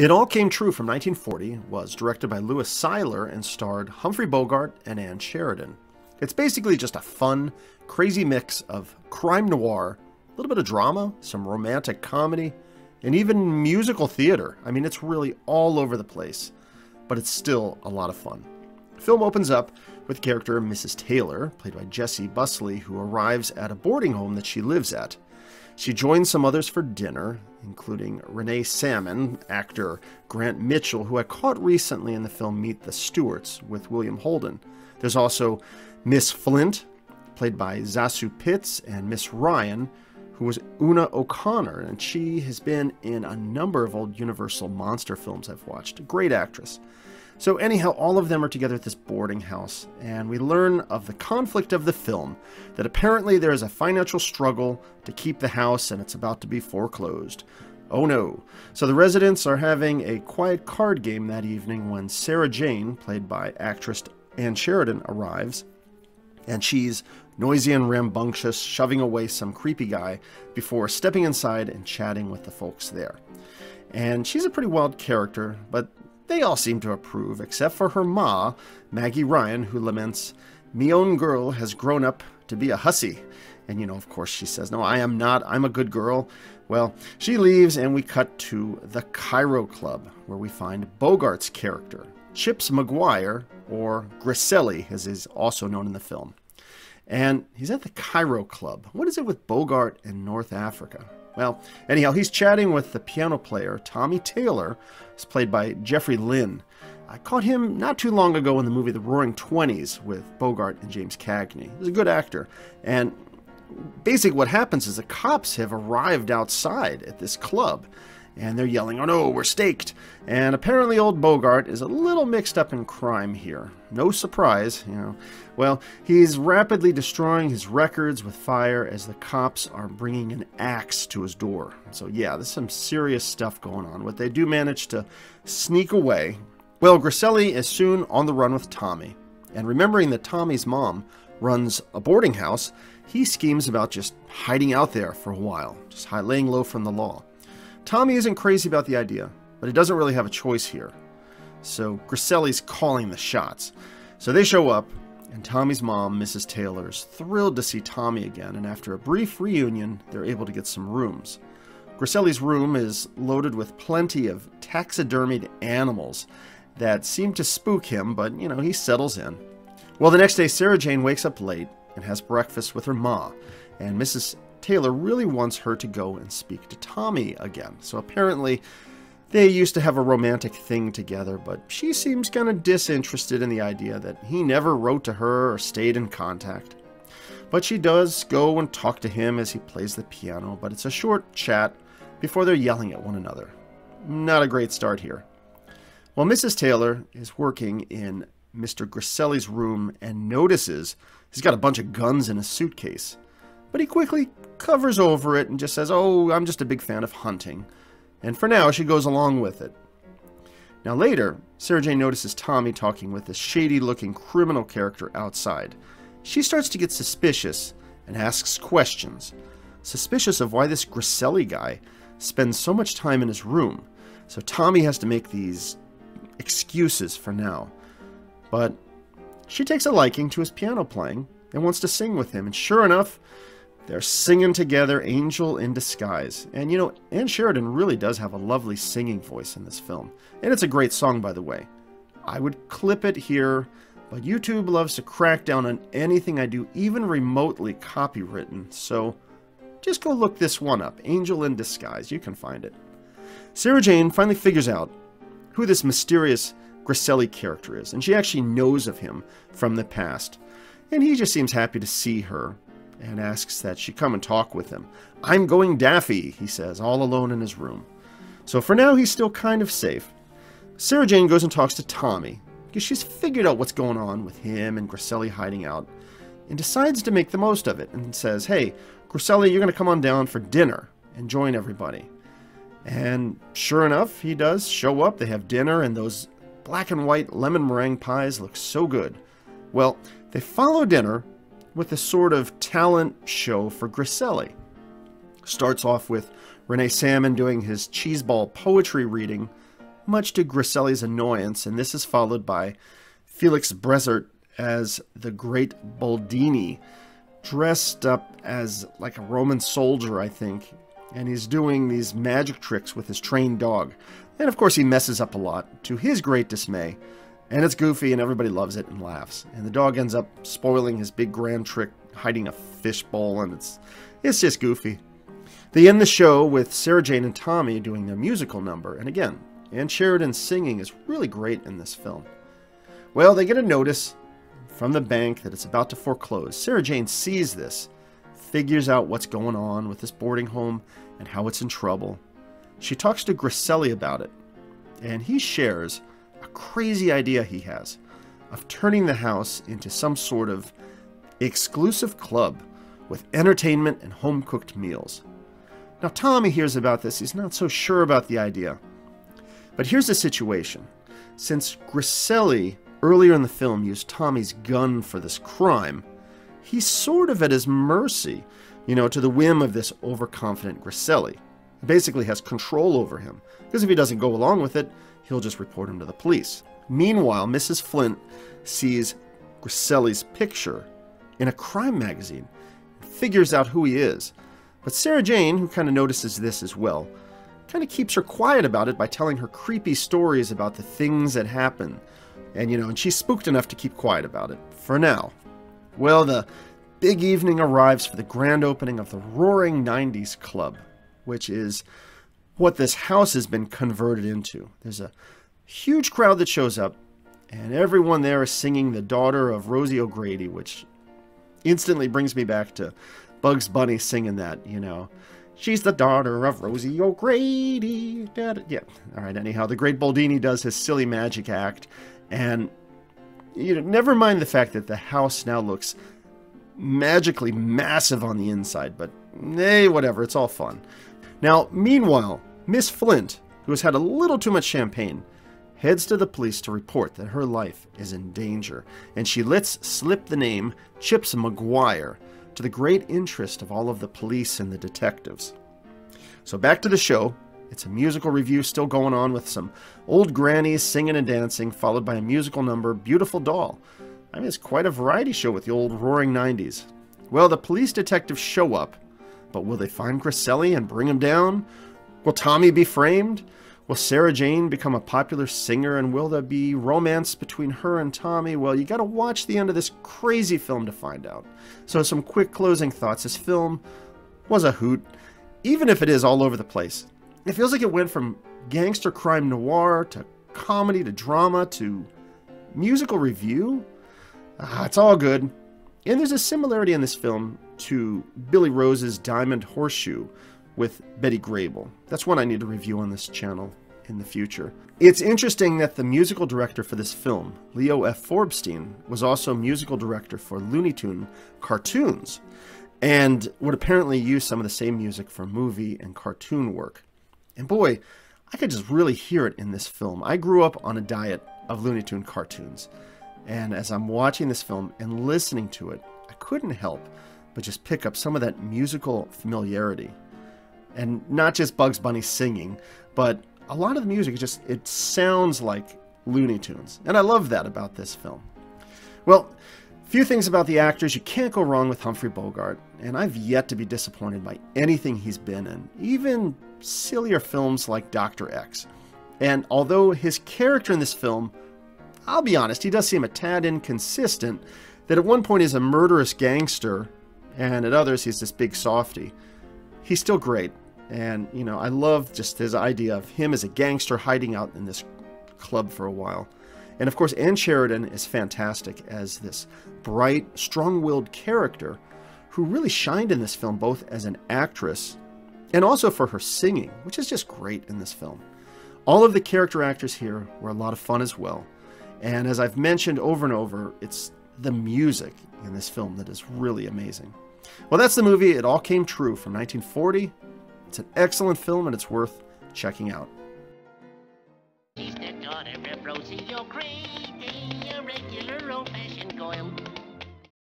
It All Came True from 1940 was directed by Lewis Seiler and starred Humphrey Bogart and Ann Sheridan. It's basically just a fun, crazy mix of crime noir, a little bit of drama, some romantic comedy, and even musical theater. I mean, it's really all over the place, but it's still a lot of fun. The film opens up with the character Mrs. Taylor, played by Jessie Busley, who arrives at a boarding home that she lives at. She joined some others for dinner, including Rene Salmon, actor Grant Mitchell, who I caught recently in the film Meet the Stewarts with William Holden. There's also Miss Flint, played by Zasu Pitts, and Miss Ryan, who was Una O'Connor, and she has been in a number of old Universal monster films I've watched. A great actress. So, anyhow, all of them are together at this boarding house, and we learn of the conflict of the film that apparently there is a financial struggle to keep the house and it's about to be foreclosed. Oh no. So the residents are having a quiet card game that evening when Sarah Jane, played by actress Ann Sheridan, arrives, and she's noisy and rambunctious, shoving away some creepy guy before stepping inside and chatting with the folks there. And she's a pretty wild character, but they all seem to approve, except for her ma, Maggie Ryan, who laments, Me own girl has grown up to be a hussy. And, you know, of course, she says, No, I am not. I'm a good girl. Well, she leaves, and we cut to the Cairo Club, where we find Bogart's character, Chips Maguire, or Grasselli, as is also known in the film. And he's at the Cairo Club. What is it with Bogart and North Africa? Well, anyhow, he's chatting with the piano player, Tommy Taylor, who's played by Jeffrey Lynn. I caught him not too long ago in the movie The Roaring Twenties with Bogart and James Cagney. He's a good actor. And basically, what happens is the cops have arrived outside at this club and they're yelling, Oh no, we're staked! And apparently, old Bogart is a little mixed up in crime here. No surprise, you know. Well, he's rapidly destroying his records with fire as the cops are bringing an axe to his door. So, yeah, there's some serious stuff going on. What they do manage to sneak away. Well, Grasselli is soon on the run with Tommy. And remembering that Tommy's mom runs a boarding house, he schemes about just hiding out there for a while, just laying low from the law. Tommy isn't crazy about the idea, but he doesn't really have a choice here. So Grasselli's calling the shots. So they show up, and Tommy's mom, Mrs. Taylor, is thrilled to see Tommy again, and after a brief reunion, they're able to get some rooms. Grasselli's room is loaded with plenty of taxidermied animals that seem to spook him, but you know, he settles in. Well, the next day, Sarah Jane wakes up late and has breakfast with her ma, and Mrs. Taylor really wants her to go and speak to Tommy again. So apparently, they used to have a romantic thing together, but she seems kind of disinterested in the idea that he never wrote to her or stayed in contact. But she does go and talk to him as he plays the piano, but it's a short chat before they're yelling at one another. Not a great start here. Well, Mrs. Taylor is working in Mr. Grasselli's room and notices he's got a bunch of guns in a suitcase. But he quickly covers over it and just says, Oh, I'm just a big fan of hunting. And for now, she goes along with it. Now, later, Sarah Jane notices Tommy talking with this shady looking criminal character outside. She starts to get suspicious and asks questions. Suspicious of why this Grasselli guy spends so much time in his room. So Tommy has to make these excuses for now. But she takes a liking to his piano playing and wants to sing with him. And sure enough, they're singing together, Angel in Disguise. And you know, Ann Sheridan really does have a lovely singing voice in this film. And it's a great song, by the way. I would clip it here, but YouTube loves to crack down on anything I do, even remotely copywritten. So just go look this one up Angel in Disguise. You can find it. Sarah Jane finally figures out who this mysterious Grasselli character is, and she actually knows of him from the past. And he just seems happy to see her and asks that she come and talk with him. I'm going daffy, he says, all alone in his room. So for now, he's still kind of safe. Sarah Jane goes and talks to Tommy, because she's figured out what's going on with him and Grasselli hiding out, and decides to make the most of it and says, Hey, Grasselli, you're going to come on down for dinner and join everybody. And sure enough, he does show up. They have dinner, and those black and white lemon meringue pies look so good. Well, they follow dinner with a sort of talent show for Grasselli. Starts off with Rene Salmon doing his cheeseball poetry reading, much to Grasselli's annoyance, and this is followed by Felix Bressart as the Great Baldini, dressed up as like a Roman soldier, I think, and he's doing these magic tricks with his trained dog. And of course, he messes up a lot, to his great dismay. And it's goofy, and everybody loves it and laughs. And the dog ends up spoiling his big grand trick, hiding a fishbowl, and it's it's just goofy. They end the show with Sarah Jane and Tommy doing their musical number, and again, Ann Sheridan's singing is really great in this film. Well, they get a notice from the bank that it's about to foreclose. Sarah Jane sees this, figures out what's going on with this boarding home and how it's in trouble. She talks to Grasselli about it, and he shares crazy idea he has of turning the house into some sort of exclusive club with entertainment and home cooked meals. Now, Tommy hears about this. He's not so sure about the idea. But here's the situation. Since Grasselli earlier in the film used Tommy's gun for this crime, he's sort of at his mercy, you know, to the whim of this overconfident Grasselli. He basically has control over him, because if he doesn't go along with it, he'll just report him to the police. Meanwhile, Mrs. Flint sees Grasselli's picture in a crime magazine and figures out who he is. But Sarah Jane, who kind of notices this as well, kind of keeps her quiet about it by telling her creepy stories about the things that happen. And, you know, and she's spooked enough to keep quiet about it, for now. Well, the big evening arrives for the grand opening of the Roaring 90s Club, which is what this house has been converted into. There's a huge crowd that shows up, and everyone there is singing The Daughter of Rosie O'Grady, which instantly brings me back to Bugs Bunny singing that, you know. She's the daughter of Rosie O'Grady. Yeah, all right, anyhow, the Great Baldini does his silly magic act, and you know, never mind the fact that the house now looks magically massive on the inside, but hey, whatever, it's all fun. Now, meanwhile, Miss Flint, who has had a little too much champagne, heads to the police to report that her life is in danger, and she lets slip the name Chips Maguire to the great interest of all of the police and the detectives. So back to the show. It's a musical review still going on with some old grannies singing and dancing, followed by a musical number, Beautiful Doll. I mean, it's quite a variety show with the old roaring 90s. Well, the police detectives show up, but will they find Grasselli and bring him down? Will Tommy be framed? Will Sarah Jane become a popular singer and will there be romance between her and Tommy? Well, you gotta watch the end of this crazy film to find out. So, some quick closing thoughts. This film was a hoot, even if it is all over the place. It feels like it went from gangster crime noir to comedy to drama to musical review. Ah, it's all good. And there's a similarity in this film to Billy Rose's Diamond Horseshoe with Betty Grable. That's one I need to review on this channel in the future. It's interesting that the musical director for this film, Leo F. Forbstein, was also musical director for Looney Tune cartoons and would apparently use some of the same music for movie and cartoon work. And boy, I could just really hear it in this film. I grew up on a diet of Looney Tune cartoons, and as I'm watching this film and listening to it, I couldn't help but just pick up some of that musical familiarity. And not just Bugs Bunny singing, but a lot of the music just it sounds like Looney Tunes, and I love that about this film. Well, few things about the actors. You can't go wrong with Humphrey Bogart, and I've yet to be disappointed by anything he's been in, even sillier films like Dr. X. And although his character in this film, I'll be honest, he does seem a tad inconsistent, that at one point he's a murderous gangster, and at others he's this big softy, he's still great. And, you know, I love just his idea of him as a gangster hiding out in this club for a while. And of course, Ann Sheridan is fantastic as this bright, strong willed character who really shined in this film both as an actress and also for her singing, which is just great in this film. All of the character actors here were a lot of fun as well. And as I've mentioned over and over, it's the music in this film that is really amazing. Well, that's the movie It All Came True from 1940. It's an excellent film and it's worth checking out.